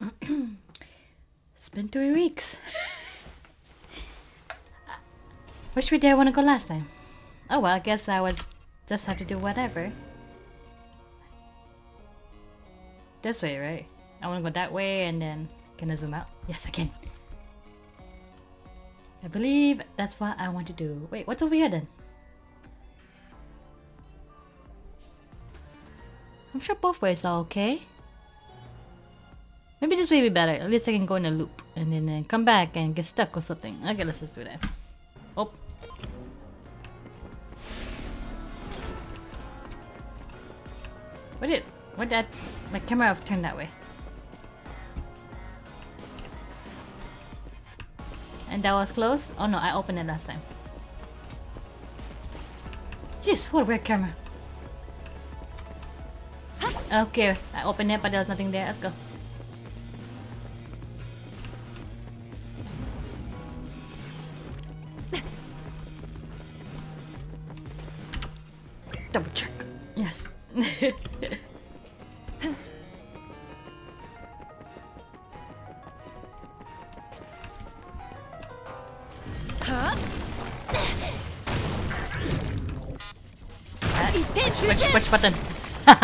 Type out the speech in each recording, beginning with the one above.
it's been three weeks. Which way did I want to go last time? Oh well, I guess I would just have to do whatever. This way, right? I want to go that way and then... Can I zoom out? Yes, I can. I believe that's what I want to do. Wait, what's over here then? I'm sure both ways are okay. Maybe this way be better. At least I can go in a loop and then uh, come back and get stuck or something. Okay, let's just do that. Oh. What did... What did... My camera have turned that way. And that was closed? Oh no, I opened it last time. Jeez, what a weird camera. Okay, I opened it but there was nothing there. Let's go.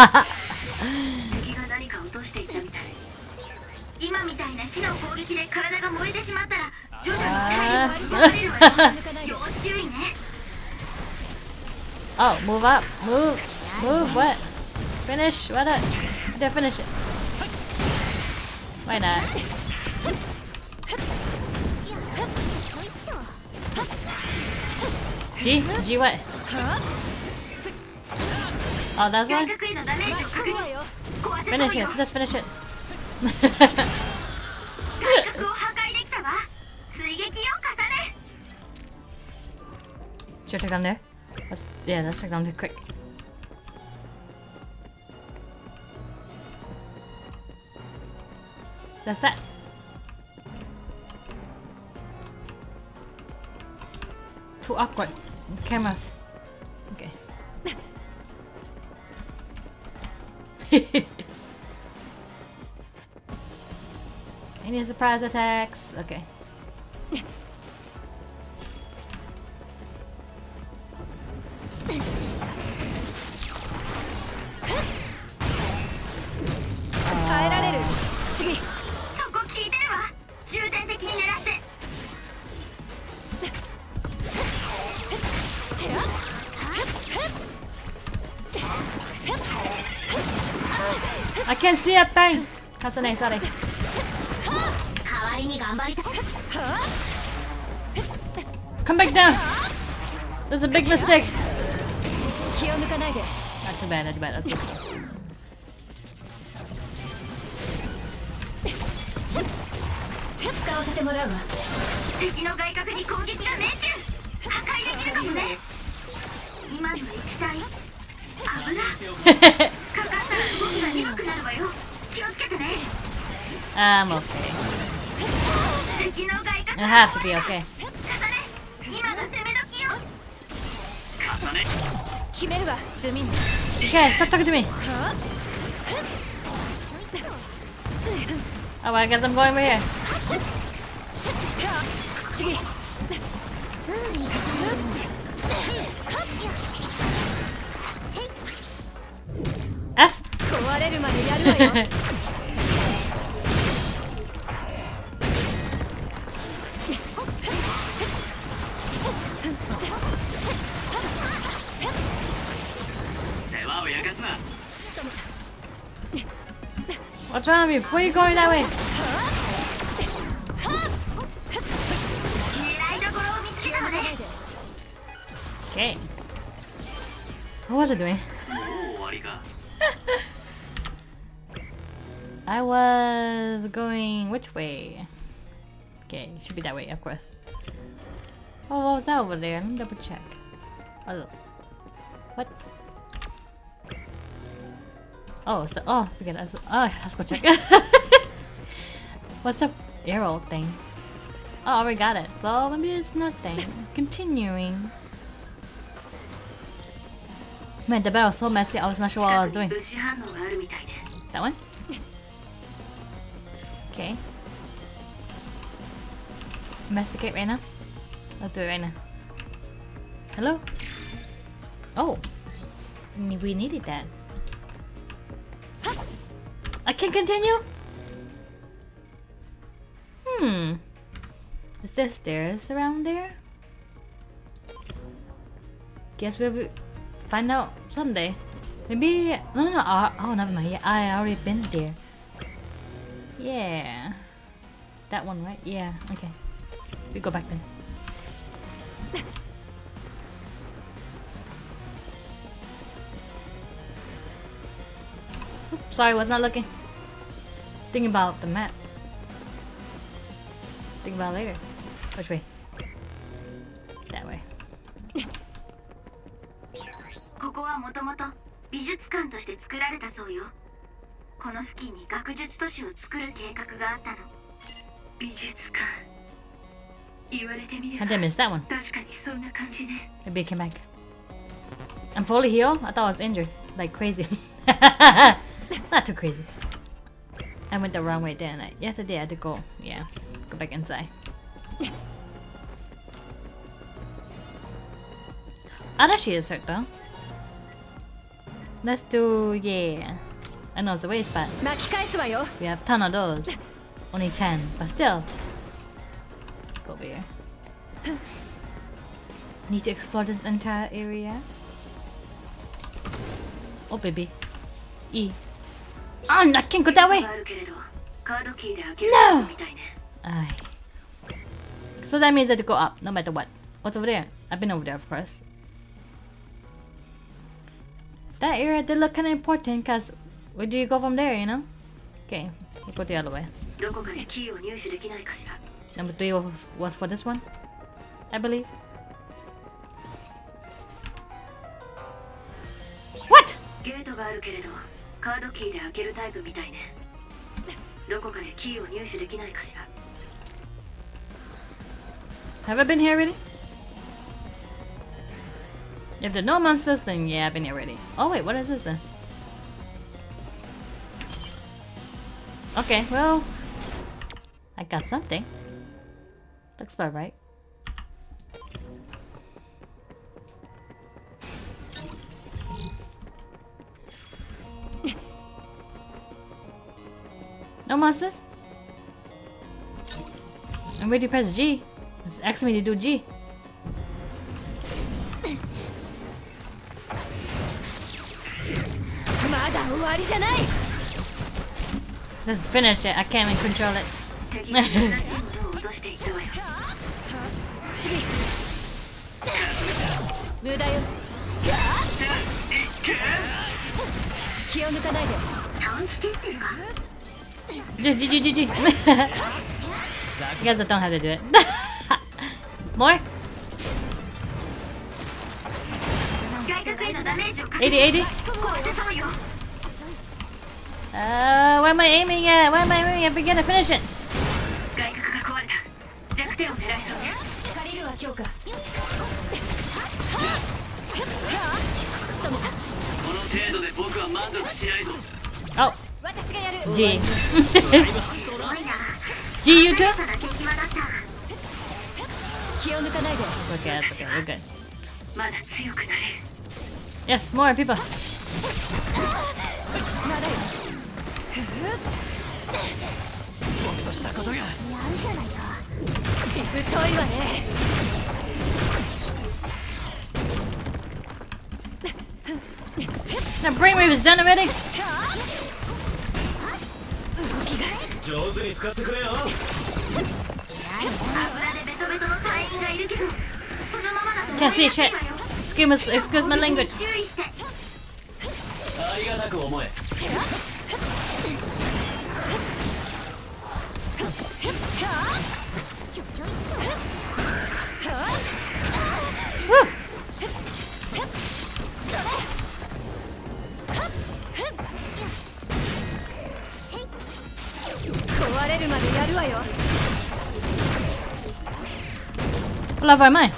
敵が何か落としていたみたい今みたいな火の攻撃で体が燃えてしまったら徐々に体力が奪われるわよ要注意ね Oh, move up. Move. Move. What? Finish. What? Up? Yeah, finish it. Why not? G? G what? Oh, that's why? Finish it. Let's finish it. Should I take down there? Let's, yeah, let's take down there quick. That's that. Too awkward. Cameras. Any surprise attacks? Okay. 씨 야따잉 가스네 쏘리 Come back down That's a big mistake Not too bad, not too bad, that's good 敵 I'm okay. I have to be okay. 決めるわズミン Okay, stop talking to me! Oh, I guess I'm going over here. 次 F! 壊れるまでやるわよ Tommy, where are you going that way? Okay. What was I doing? I was going which way? Okay, should be that way, of course. Oh, what was that over there? Let me double check. Oh, what? Oh, so oh, forget that. Oh, let's go check. What's the arrow thing? Oh, we got it. So maybe it's nothing. Continuing. Man, the battle was so messy. I was not sure what I was doing. That one? Okay. Investigate right now. Let's do it right now. Hello? Oh. We needed that. I can continue? Hmm. Is there stairs around there? Guess we'll find out someday. Maybe no no no uh, oh never mind. Yeah, I already been there. Yeah. That one, right? Yeah, okay. We go back then. sorry, was not looking. Think about the map. Think about it later. Which way? That way. ここはもともと美術館として作られたそうよこの付近に学術都市を作る計画があったの美術館言われてみれ I ば did miss that one. 確かにそんな感じね Maybe it came back. I'm fully healed? I thought I was injured. Like crazy. Not too crazy. I went the wrong way, there. I? I had to go. Yeah. Go back inside. Oh, that she is hurt though. Let's do... yeah. I know it's a waste, but... We have ton of those. Only 10, but still. Let's go over here. Need to explore this entire area. Oh, baby. E. Oh, no, I can't go that way. No. Aye. So that means I have to go up, no matter what. What's over there? I've been over there, of course. That area did look kind of important, because where do you go from there, you know? Okay, we'll go the other way. Number 3 was, was for this one, I believe. What? ゲートがあるけれどカードキーで開けるタイプみたいねどこかでキーを入手できないかしら Have I been here already? If there are no monsters, then yeah, I've been here already. Oh wait, what is this then? Okay, well, I got something. Looks about right. No monsters? I'm ready to press G? It's asking me to do G. Let's finish it. I can't even control it. you guys don't have to do it. More? 80, 80? Uh, where am I aiming at? Where am I aiming at? Begin to finish it! G. すごいな G, you too? ただ敵場だった気を抜かないで Okay, that's okay. We're good. まだ強くなれる Yes, more people. まだよ僕としたことがしぶといわね Now, brainwave is done already. 上手に使ってくれよキャシーシェッ Excuse my language. ありがたく思え。わよ Lá vai, mãe.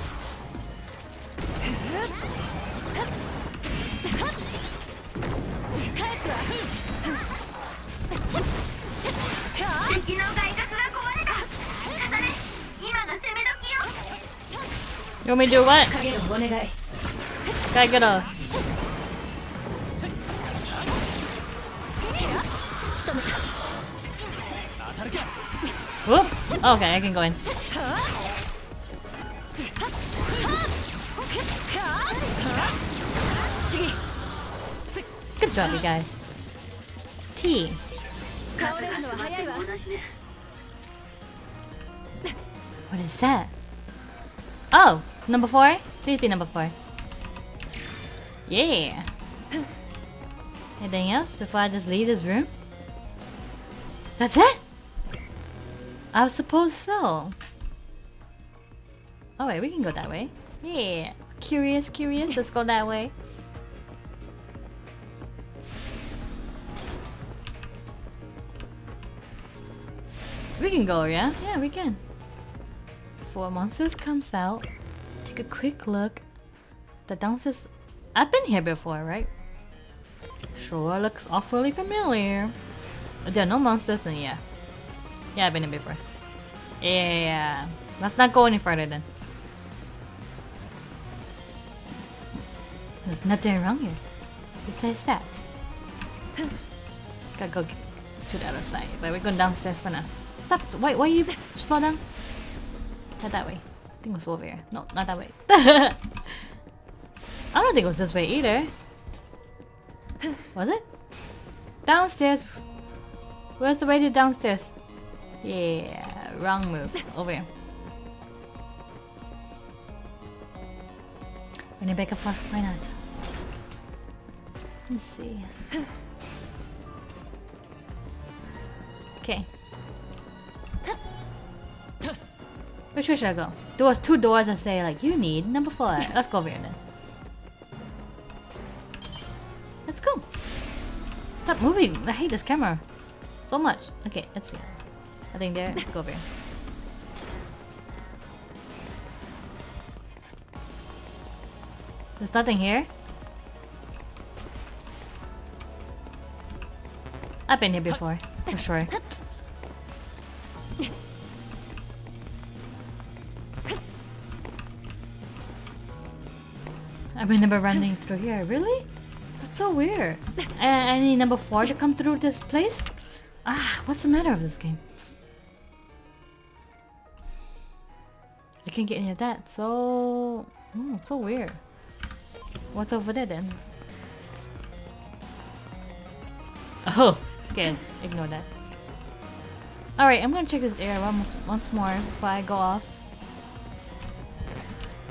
You want me to do what? Gotta get a Okay, I can go in. Good job, you guys. T. What is that? Oh! Number four? Safety number four. Yeah! Anything else before I just leave this room? That's it? I suppose so. Oh wait, we can go that way. Yeah. Curious, curious. Let's go that way. We can go, yeah? Yeah, we can. Before monsters comes out, take a quick look. The downstairs... I've been here before, right? Sure looks awfully familiar. There are no monsters, then yeah. Yeah, I've been here before. Yeah. yeah, yeah. Let's not go any further then. There's nothing wrong here. Besides that. Gotta go to the other side. But we're going downstairs for now. Stop! Wait, why are you slow down? Not that way. I think it was over here. No, not that way. I don't think it was this way either. Was it? Downstairs. Where's the way to downstairs? Yeah, wrong move. Over here. When you back up for why not? Let's see. Okay. Which way should I go? There was two doors that say like you need number four. Let's go over here then. Let's go. Stop moving. I hate this camera so much. Okay, let's see. I think there. Go over here. There's nothing here. I've been here before, for sure. I remember running through here. Really? That's so weird. A any number four to come through this place? Ah, what's the matter with this game? I can't get any of that. So, oh, so weird. What's over there then? Oh, okay. Ignore that. Alright, I'm gonna check this area once, once more before I go off.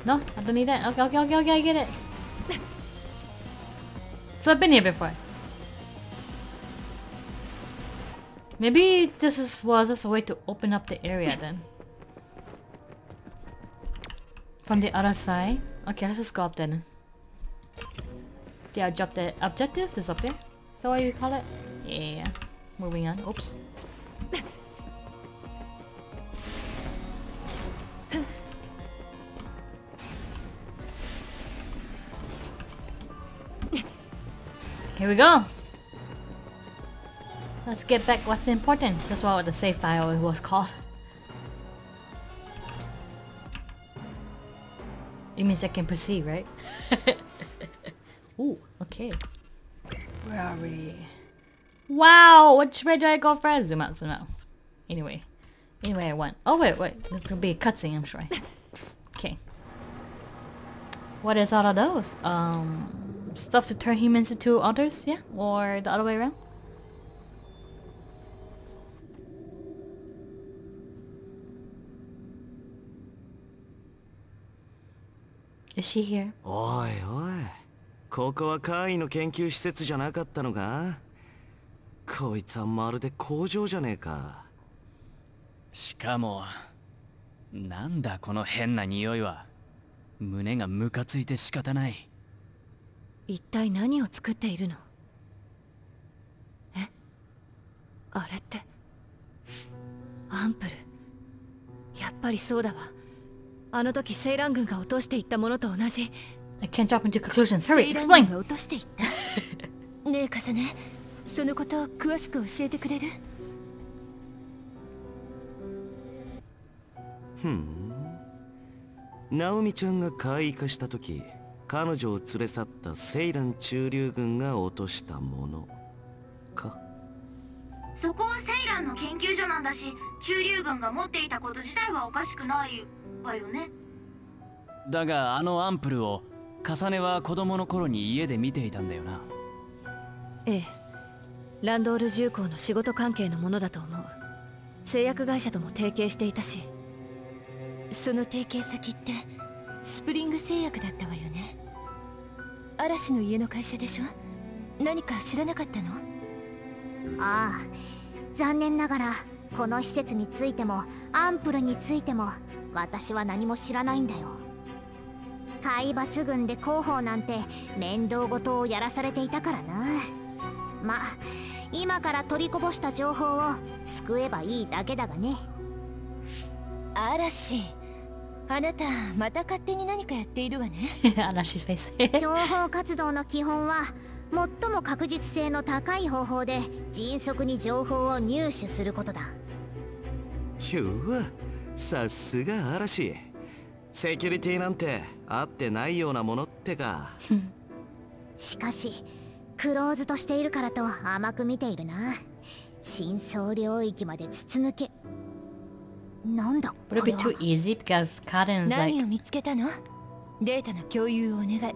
No, I don't need that. Okay, okay, okay, okay, I get it. so I've been here before. Maybe this is was just a way to open up the area then. From the other side. Okay, let's just go up then. The objective objective is up there. Is that what you call it? Yeah. Moving on. Oops. Here we go. Let's get back what's important. That's what the save file was called. It means I can proceed, right? Ooh, okay. Where are we? Wow, which way do I go first? Zoom out, zoom out. Anyway. Anyway, I want. Oh, wait, wait. This will be a cutscene, I'm sure. Okay. What is all of those? Um, stuff to turn humans into others? Yeah? Or the other way around? Is she here? おいおいここは怪異の研究施設じゃなかったのか？こいつはまるで工場じゃねえか。しかもなんだこの変な匂いは？胸がムカついて仕方ない。一体何を作っているの？え？あれって？アンプル？やっぱりそうだわあの時セイラン軍が落としていったものと同じ I can't jump into conclusions. Hurry, explain. が落としていった。ねえ、カサネ、そのことを詳しく教えてくれる？ふん。ナオミちゃんが開花した時、彼女を連れ去ったセイラン中流軍が落としたものか。そこはセイランの研究所なんだし、中流軍が持っていたこと自体はおかしくないよ。わよね。だがあのアンプルを重ねは子供の頃に家で見ていたんだよな。ええ。ランドール重工の仕事関係のものだと思う。製薬会社とも提携していたし。その提携先ってスプリング製薬だったわよね。嵐の家の会社でしょ？何か知らなかったの？ああ。残念ながらこの施設についてもアンプルについても私は何も知らないんだよ。海抜軍で広報なんて面倒事をやらされていたからな。ま今から取りこぼした情報を救えばいいだけだがね。嵐あなたまた勝手に何かやっているわね。Anashi's face. 情報活動の基本は最も確実性の高い方法で迅速に情報を入手することだ。ひゅわさすが嵐セキュリティなんて合ってないようなものってか しかしクローズとしているからと甘く見ているな真相領域まで筒抜けなんだこれは？too easy? Because Karen's like, 何を見つけたの？データの共有をお願い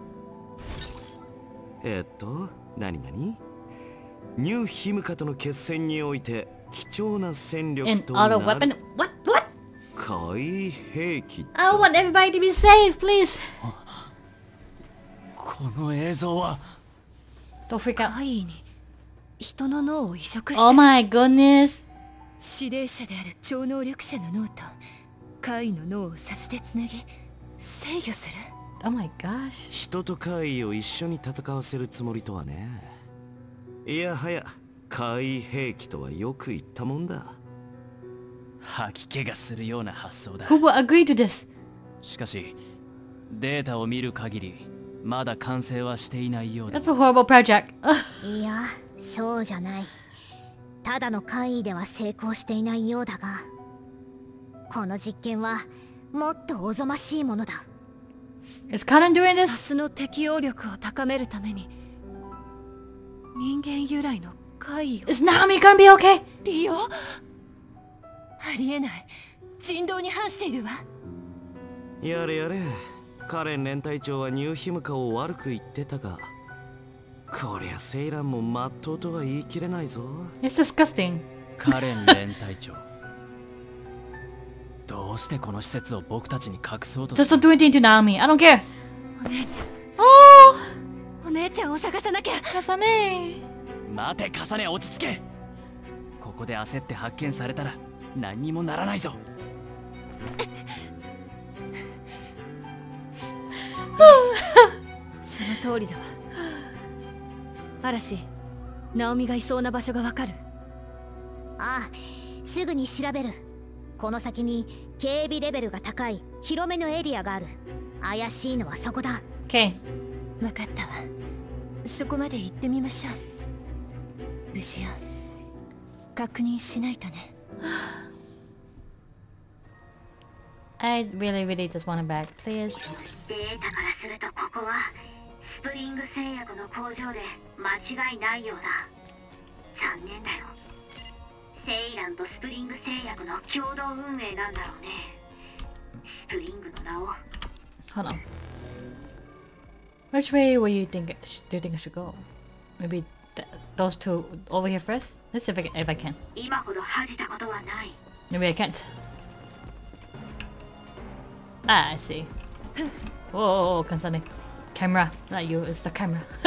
えっと何何ニューヒムカとの決戦において貴重な戦力とな.る? What? 怪兵器 I want everybody to be safe, please. この映像は。に人の脳を移植して。Oh my goodness. 指令者である超能力者の脳と怪異の脳をさせてつなぎ制御する。Oh my gosh. 人と怪異を一緒に戦わせるつもりとはね。いやはや怪異兵器とはよく言ったもんだ吐き気がするような発想だ Who will agree to this? しかしデータを見る限りまだ完成はしていないようだ That's a horrible project. いやそうじゃないただのでは成功していないようだがこの実験はもっとおぞましいものだ Is Karen doing サ this? スの適応力を高めるために人間由来の怪異を Is Naomi gonna be okay? 利用ありえない人道に反しているわやれやれカレン連隊長はニューヒムカを悪く言ってたがこりゃセイランもまっとうとは言い切れないぞ It's disgusting. カレン連隊長 どうしてこの施設を僕たちに隠そうと Just don't do anything to Naomi. I don't care. お姉ちゃん Oh! お姉ちゃんを探さなきゃ.待て重ね落ち着けここで焦って発見されたら何にもならないぞ。その通りだわ。嵐ナオミがいそうな場所がわかる。ああすぐに調べる。この先に警備レベルが高い広めのエリアがある。怪しいのはそこだ。Okay. 分かったわ。そこまで行ってみましょう。ブシア確認しないとね I really, really just want it back, please. データからするとここはスプリング製薬の工場で間違いないようだ残念だよセイランとスプリング製薬の共同運営なんだろうねスプリングの名を Hold on. Which way will you think it do you think I should go? Maybe those two over here first? Let's see if I can. If I can. Maybe I can't. Ah, I see. Whoa, whoa, whoa Kasane. Camera. Not you, it's the camera.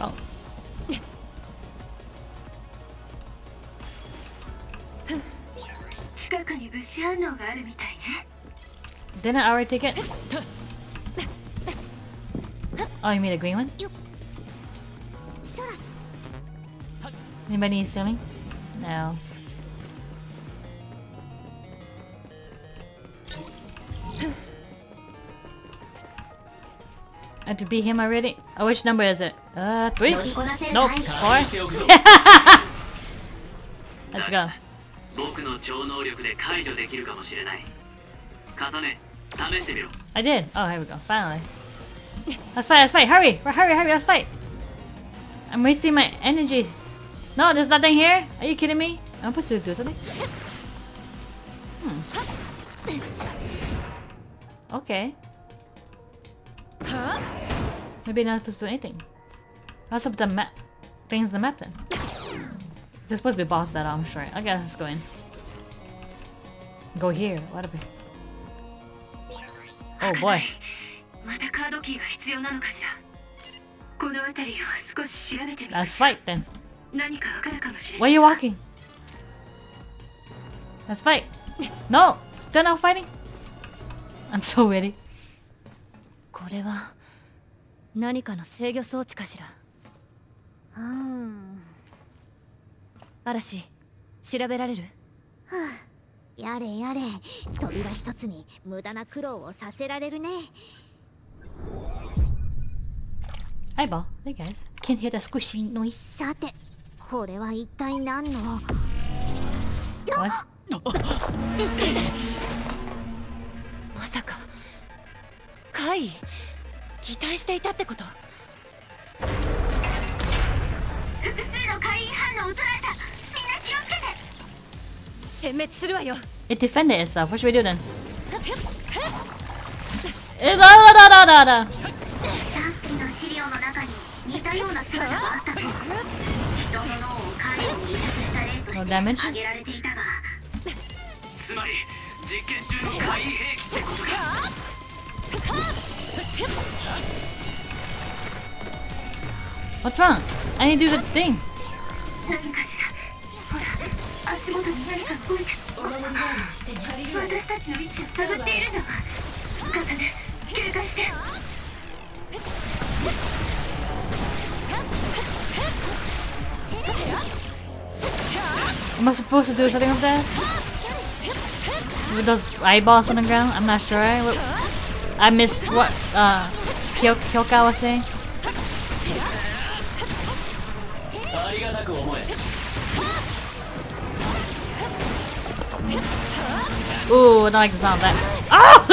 oh. Didn't I already take it? Oh, you mean the green one? 空 Anybody stealing? No. have to beat him already. Oh, which number is it? Uh, three? 乗りこなせる Nope, かい four. しておくぞ Let's go. 僕の超能力で解除できるかもしれない重ね試してみろ I did. Oh, here we go. Finally. Let's fight, let's fight. Hurry! Hurry, hurry, let's fight. I'm wasting my energy. No, there's nothing here. Are you kidding me? I'm supposed to do something. Hmm. Okay. Huh? Maybe not supposed to do anything. What's up with the map? Things in the map then? There's supposed to be boss battle, I'm sure. Okay, let's go in. Go here. What a bit. Oh boy. またカードキーが必要なのかしら？この辺りを少し調べてみ Let's fight then. 何かわかるかもしれ Why な are い you walking? Let's fight. No! Still not fighting? I'm so ready. これは何かの制御装置かしら？うん嵐調べられる？やれやれ扉一つに無駄な苦労をさせられるね Eyeball. Hey guys. Can't hear the squishing noise. さてこれは一体何の What? まさか怪異擬態していたってこと複数の怪異反応を捉えたみんな気をつけて殲滅するわよ It defended itself. What should we do then? Eh, la, la, la, la, la, たような姿があったと人の脳を移植した例として?挙げられていたがつまり実験中の怪異兵器ってことか What's wrong? I need to do the thing. 何かしらほら足元に何か動いて私たちの位置を探っているの重ね警戒して Am I supposed to do something with that? With those eyeballs on the ground? I'm not sure. I missed what uh, Kyo Kyoka was saying. Ooh, I don't like the sound of that. Oh!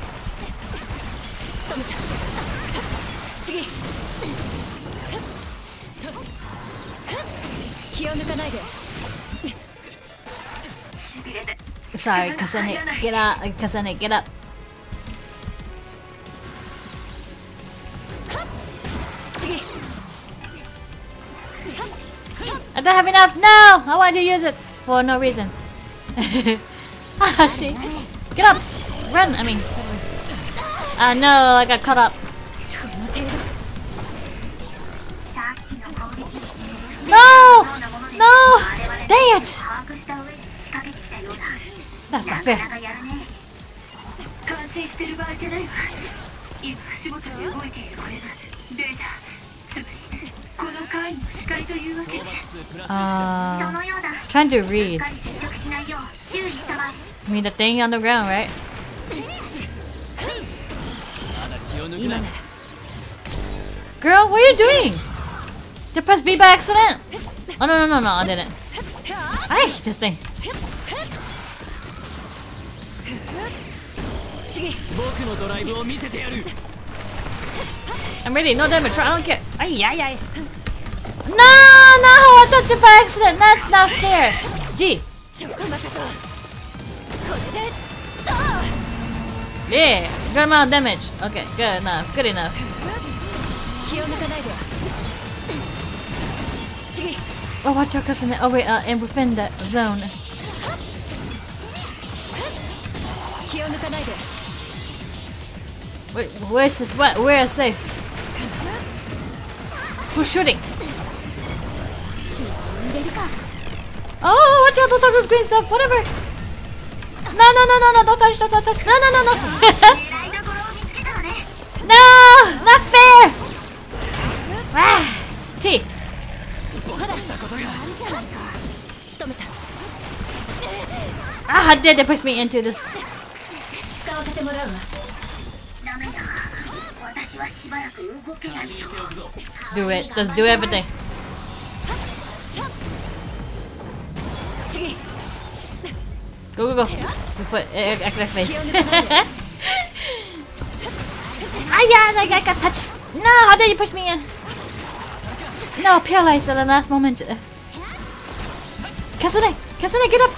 なんだ言うな面倒だがかっこ撃破が良作だね次気を抜かないでしびれて Sorry, Kasane. Get up. Kasane, get up. 次 I don't have enough. No! I want to use it for no reason. ah, she. Get up. Run. I mean. Uh, no, I got caught up. No! No! Dang it! That's not fair. Uh, trying to read. I mean the thing on the ground, right? 今なら Girl, what are you doing? Did I press B by accident? Oh, no, no, no, no. I didn't. I hate this thing. 次僕のドライブを見せてやる I'm ready. No damage. I don't care. Ay, ay, ay. No, no. I touched it by accident. That's not fair. G. Yeah, good amount of damage. Okay, good enough, good enough. Oh, watch out, cousin. Oh, wait, uh, and within that zone. Wait, where's this? What? Where is safe? Who's shooting? Oh, watch out! Don't touch those green stuff! Whatever! No, no, no, no, no, don't touch, don't touch. No, no, no, no. no, not fair. Ah, T. Ah, how did they push me into this? Do it. Just do everything. Go, go, go. Before, uh, across face. ah yeah, like I got touched. No, how did you push me in? No, paralyzed at the last moment. Uh, Kasane! Kasane, get up!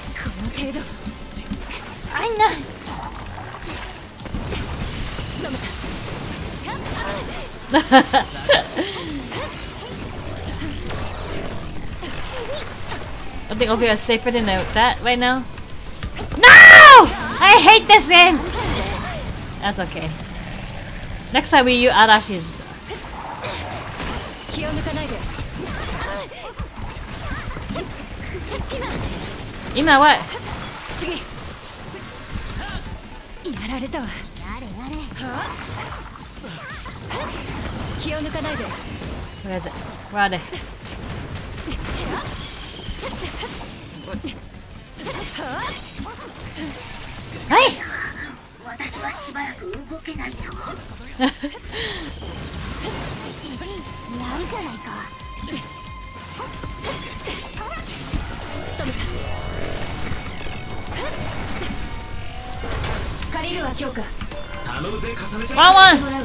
I know! I think Obi is safer to note that right now. No! I hate this end! That's okay. Next time we use Arashi's. Ima, what? Where is it? Where are they? はい。私はしばらく動けないよやるじゃないか仕留めた借りるわ強化頼むぜ重ねちゃワンワン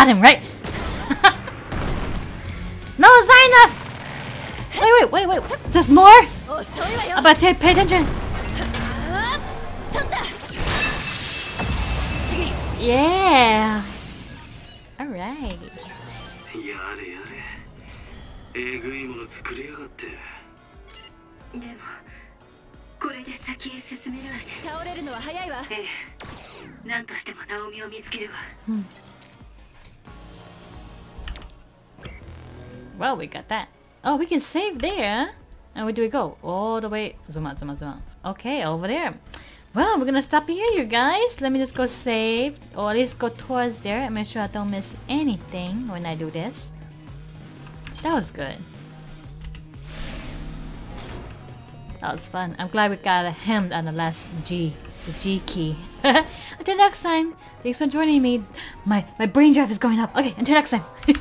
got him, right? no, it's not enough! Wait, wait, wait, wait. There's more? About to pay attention. Yeah. Alright. やれやれえぐいもの作りやがってでもこれで先へ進めるわね倒れるのは早いわええ何としてもナオミを見つけるわ Well, we got that. Oh, we can save there. And where do we go? All the way. Zoom out, zoom out, zoom out. Okay, over there. Well, we're gonna stop here, you guys. Let me just go save. Or at least go towards there and make sure I don't miss anything when I do this. That was good. That was fun. I'm glad we got a hemmed on the last G. The G key. until next time. Thanks for joining me. My my brain drive is going up. Okay, until next time.